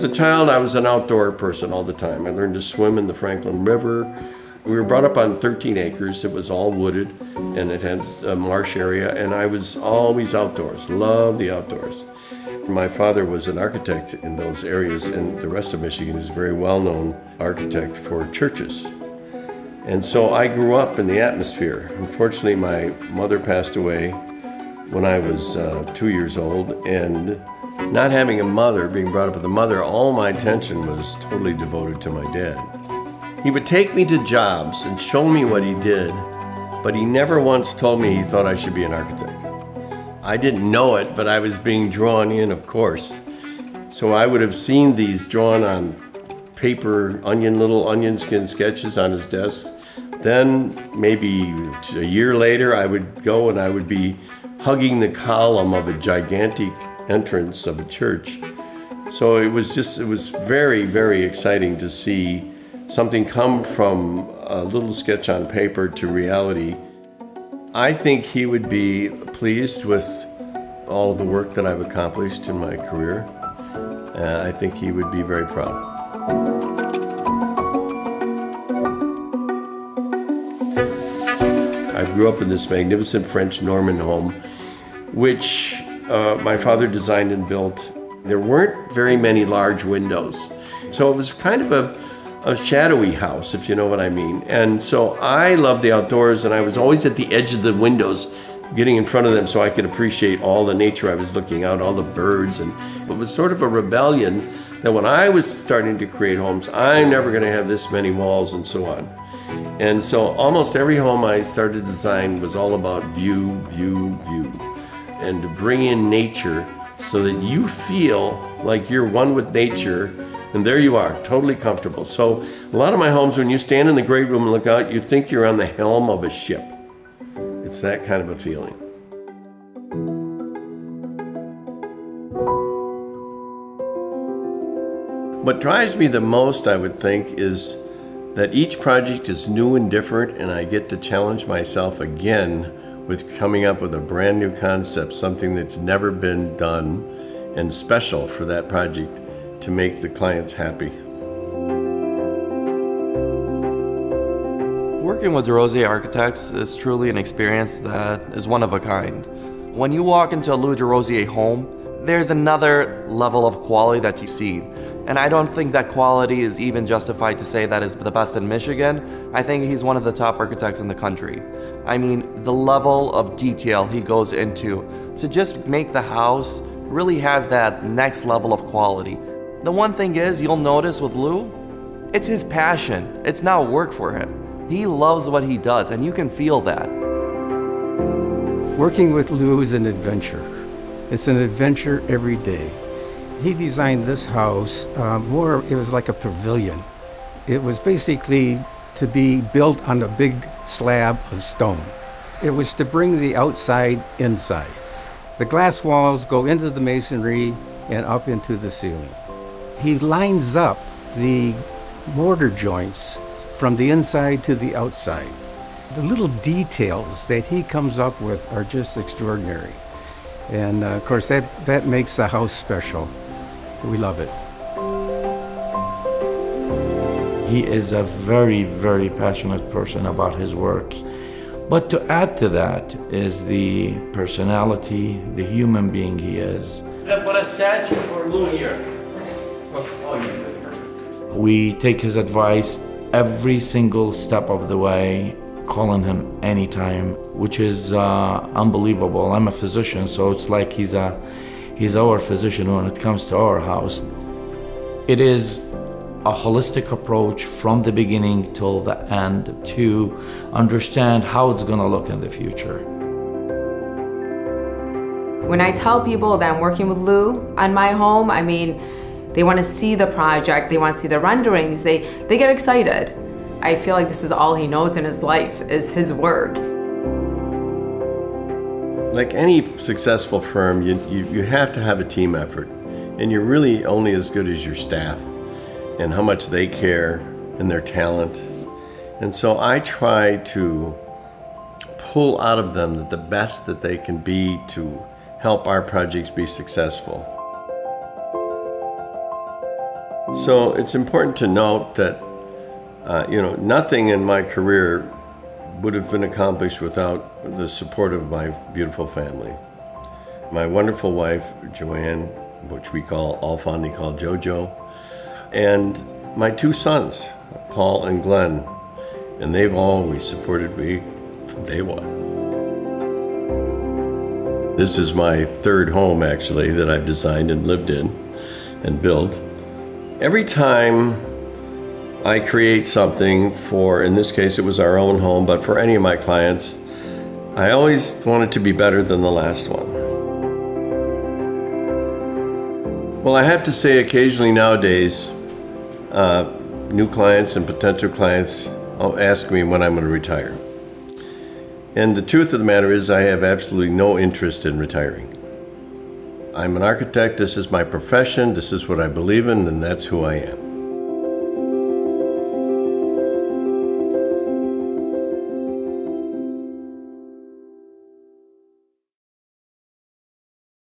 As a child, I was an outdoor person all the time. I learned to swim in the Franklin River. We were brought up on 13 acres. It was all wooded and it had a marsh area, and I was always outdoors. Loved the outdoors. My father was an architect in those areas, and the rest of Michigan is a very well known architect for churches. And so I grew up in the atmosphere. Unfortunately, my mother passed away when I was uh, two years old, and not having a mother, being brought up with a mother, all my attention was totally devoted to my dad. He would take me to jobs and show me what he did, but he never once told me he thought I should be an architect. I didn't know it, but I was being drawn in, of course. So I would have seen these drawn on paper, onion, little onion skin sketches on his desk. Then maybe a year later, I would go and I would be hugging the column of a gigantic entrance of a church. So it was just, it was very, very exciting to see something come from a little sketch on paper to reality. I think he would be pleased with all of the work that I've accomplished in my career. Uh, I think he would be very proud. I grew up in this magnificent French Norman home, which uh, my father designed and built. There weren't very many large windows. So it was kind of a, a shadowy house, if you know what I mean. And so I loved the outdoors, and I was always at the edge of the windows, getting in front of them so I could appreciate all the nature I was looking out, all the birds. And it was sort of a rebellion that when I was starting to create homes, I'm never going to have this many walls and so on. And so almost every home I started to design was all about view, view, view. And to bring in nature so that you feel like you're one with nature and there you are, totally comfortable. So a lot of my homes, when you stand in the great room and look out, you think you're on the helm of a ship. It's that kind of a feeling. What drives me the most, I would think, is that each project is new and different, and I get to challenge myself again with coming up with a brand new concept, something that's never been done and special for that project to make the clients happy. Working with DesRosiers Architects is truly an experience that is one of a kind. When you walk into a Louis DesRosiers home, there's another level of quality that you see. And I don't think that quality is even justified to say that is the best in Michigan. I think he's one of the top architects in the country. I mean, the level of detail he goes into to just make the house really have that next level of quality. The one thing is, you'll notice with Lou, it's his passion. It's not work for him. He loves what he does, and you can feel that. Working with Lou is an adventure. It's an adventure every day. He designed this house uh, more, it was like a pavilion. It was basically to be built on a big slab of stone. It was to bring the outside inside. The glass walls go into the masonry and up into the ceiling. He lines up the mortar joints from the inside to the outside. The little details that he comes up with are just extraordinary. And uh, of course, that, that makes the house special. We love it. He is a very, very passionate person about his work. But to add to that is the personality, the human being he is. Put a statue for Lou here. We take his advice every single step of the way, calling him anytime, which is uh, unbelievable. I'm a physician, so it's like he's a he's our physician when it comes to our house. It is a holistic approach from the beginning till the end to understand how it's going to look in the future. When I tell people that I'm working with Lou on my home, I mean, they want to see the project, they want to see the renderings, they, they get excited. I feel like this is all he knows in his life, is his work. Like any successful firm, you, you, you have to have a team effort. And you're really only as good as your staff and how much they care and their talent. And so I try to pull out of them the best that they can be to help our projects be successful. So it's important to note that, uh, you know, nothing in my career would have been accomplished without the support of my beautiful family. My wonderful wife, Joanne, which we call all fondly call JoJo, and my two sons, Paul and Glenn, and they've always supported me from day one. This is my third home, actually, that I've designed and lived in and built. Every time I create something for, in this case, it was our own home, but for any of my clients, I always want it to be better than the last one. Well, I have to say, occasionally nowadays, uh, new clients and potential clients ask me when I'm going to retire. And the truth of the matter is, I have absolutely no interest in retiring. I'm an architect, this is my profession, this is what I believe in, and that's who I am.